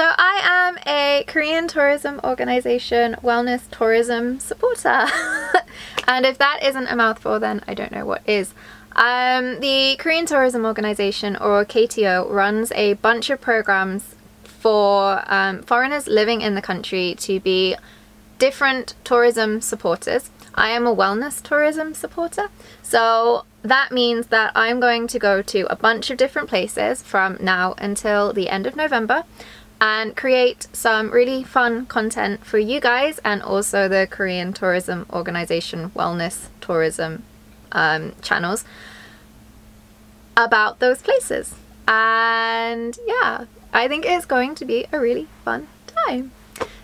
So I am a Korean tourism organization wellness tourism supporter. and if that isn't a mouthful, then I don't know what is. Um, the Korean Tourism Organization, or KTO, runs a bunch of programs for um, foreigners living in the country to be different tourism supporters. I am a wellness tourism supporter, so that means that I'm going to go to a bunch of different places from now until the end of November and create some really fun content for you guys and also the Korean Tourism Organization Wellness Tourism um, channels about those places. And yeah, I think it's going to be a really fun time.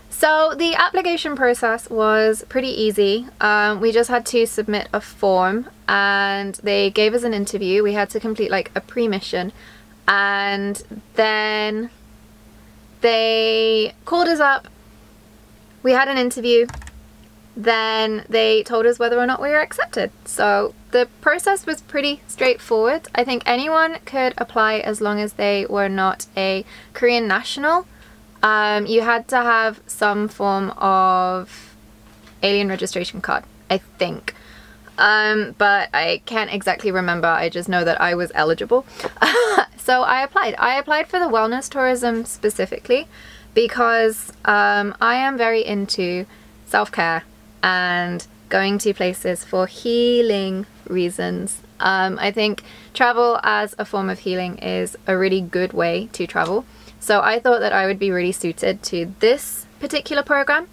So the application process was pretty easy. Um, we just had to submit a form and they gave us an interview. We had to complete like a pre-mission and then they called us up, we had an interview, then they told us whether or not we were accepted. So the process was pretty straightforward. I think anyone could apply as long as they were not a Korean national. Um, you had to have some form of alien registration card, I think. Um, but I can't exactly remember. I just know that I was eligible. So I applied. I applied for the wellness tourism specifically because um, I am very into self-care and going to places for healing reasons. Um, I think travel as a form of healing is a really good way to travel. So I thought that I would be really suited to this particular program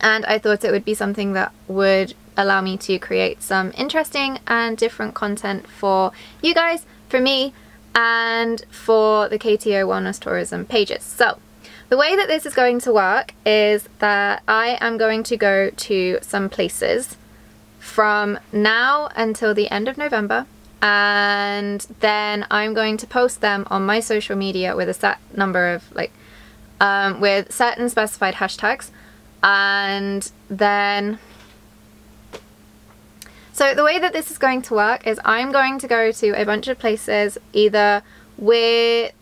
and I thought it would be something that would allow me to create some interesting and different content for you guys, for me, and for the KTO Wellness Tourism pages. So the way that this is going to work is that I am going to go to some places from now until the end of November and then I'm going to post them on my social media with a set number of like um, with certain specified hashtags and then so the way that this is going to work is I'm going to go to a bunch of places either with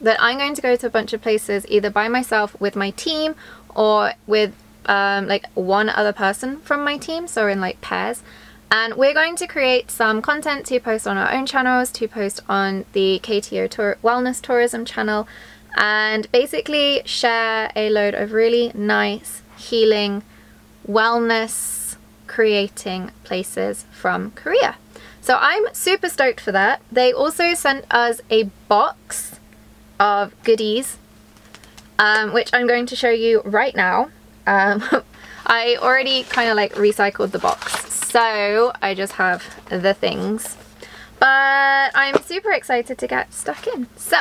that I'm going to go to a bunch of places either by myself with my team or with um, like one other person from my team so in like pairs. And we're going to create some content to post on our own channels to post on the KTO Tour Wellness Tourism channel and basically share a load of really nice healing wellness creating places from Korea. So I'm super stoked for that. They also sent us a box of goodies, um, which I'm going to show you right now. Um, I already kind of like recycled the box, so I just have the things. But I'm super excited to get stuck in. So,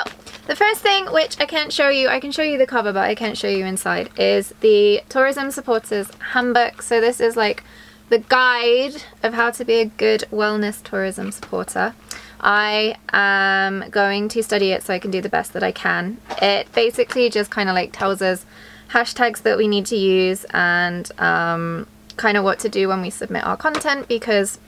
the first thing which I can't show you, I can show you the cover but I can't show you inside, is the Tourism Supporters Handbook. So this is like the guide of how to be a good wellness tourism supporter. I am going to study it so I can do the best that I can. It basically just kind of like tells us hashtags that we need to use and um, kind of what to do when we submit our content because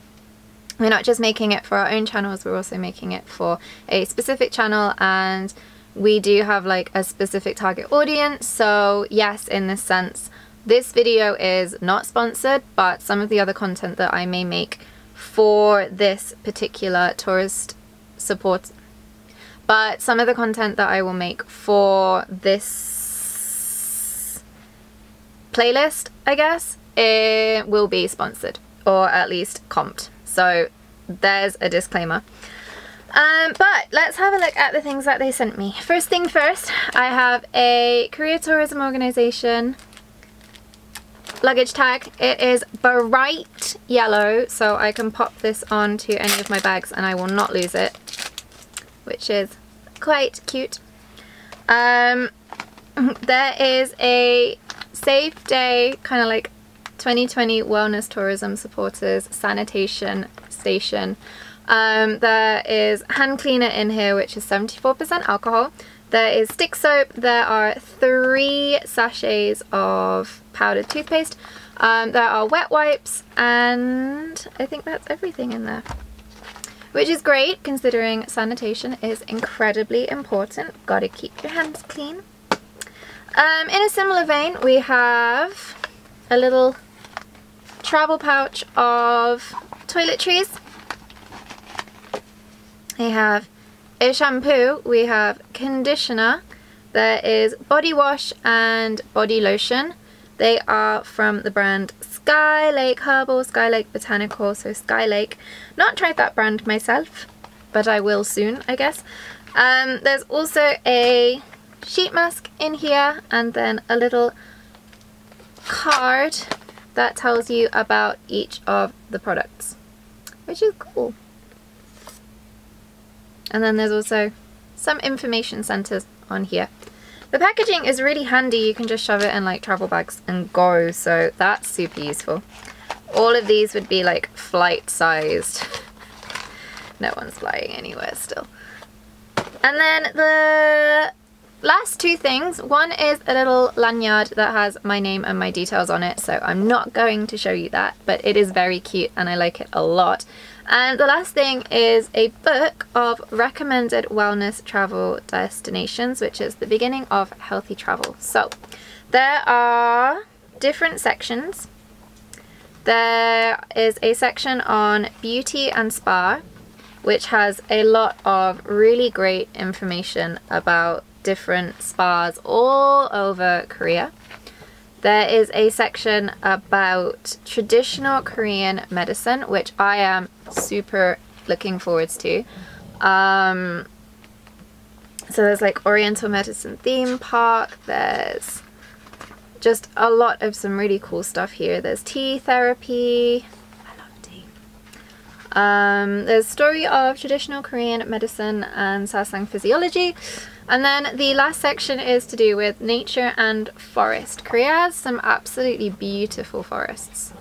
we're not just making it for our own channels, we're also making it for a specific channel and we do have like a specific target audience. So yes, in this sense, this video is not sponsored, but some of the other content that I may make for this particular tourist support, but some of the content that I will make for this playlist, I guess, it will be sponsored, or at least comped. So there's a disclaimer. Um, but let's have a look at the things that they sent me. First thing first, I have a Korea Tourism Organization luggage tag. It is bright yellow, so I can pop this onto any of my bags and I will not lose it, which is quite cute. Um, there is a safe day, kind of like 2020 Wellness Tourism Supporters Sanitation Station. Um, there is hand cleaner in here, which is 74% alcohol. There is stick soap. There are three sachets of powdered toothpaste. Um, there are wet wipes and I think that's everything in there. which is great considering sanitation is incredibly important. Gotta keep your hands clean. Um, in a similar vein, we have a little travel pouch of toiletries. We have a shampoo, we have conditioner, there is body wash and body lotion. They are from the brand Sky Lake Herbal, Sky Lake Botanical, so Sky Lake. Not tried that brand myself, but I will soon, I guess. Um, there's also a sheet mask in here and then a little card that tells you about each of the products, which is cool. And then there's also some information centers on here. The packaging is really handy. You can just shove it in like travel bags and go. So that's super useful. All of these would be like flight sized. no one's flying anywhere still. And then the last two things. One is a little lanyard that has my name and my details on it. So I'm not going to show you that, but it is very cute and I like it a lot. And the last thing is a book of recommended wellness travel destinations, which is the beginning of healthy travel. So there are different sections. There is a section on beauty and spa, which has a lot of really great information about different spas all over Korea. There is a section about traditional Korean medicine, which I am super looking forwards to. Um, so there's like Oriental Medicine Theme Park, there's just a lot of some really cool stuff here. There's tea therapy, I love tea. Um, there's story of traditional Korean medicine and Sasang physiology. And then the last section is to do with nature and forest. Korea has some absolutely beautiful forests.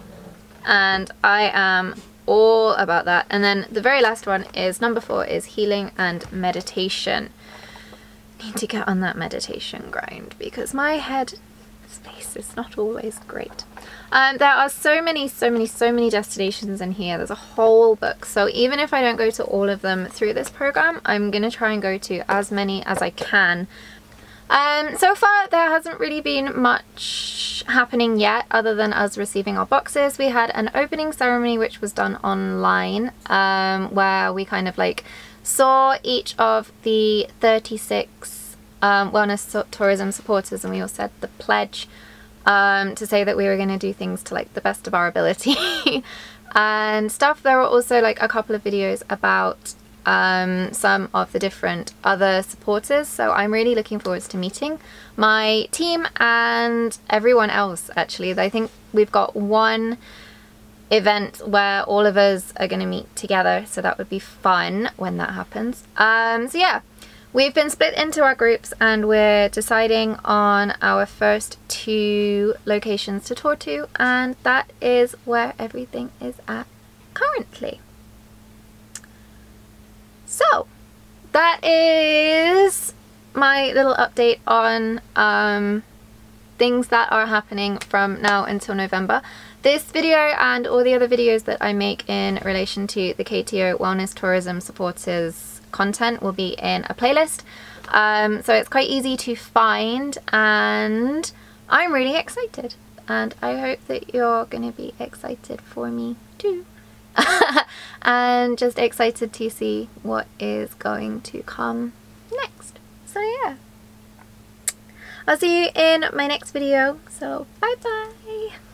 And I am all about that. And then the very last one is number four is healing and meditation. Need to get on that meditation grind because my head space is not always great. Um, there are so many, so many, so many destinations in here. There's a whole book. So even if I don't go to all of them through this program, I'm going to try and go to as many as I can. Um, so far there hasn't really been much happening yet other than us receiving our boxes. We had an opening ceremony which was done online um, where we kind of like saw each of the 36 um, wellness tourism supporters and we all said the pledge um, to say that we were going to do things to like the best of our ability and stuff. There were also like a couple of videos about um, some of the different other supporters so I'm really looking forward to meeting my team and everyone else actually. I think we've got one event where all of us are going to meet together so that would be fun when that happens. Um, so yeah, We've been split into our groups and we're deciding on our first two locations to tour to and that is where everything is at currently. So that is my little update on um, things that are happening from now until November. This video and all the other videos that I make in relation to the KTO Wellness Tourism Supporters content will be in a playlist. Um, so it's quite easy to find and I'm really excited and I hope that you're going to be excited for me too. and just excited to see what is going to come next. So yeah. I'll see you in my next video. So bye bye.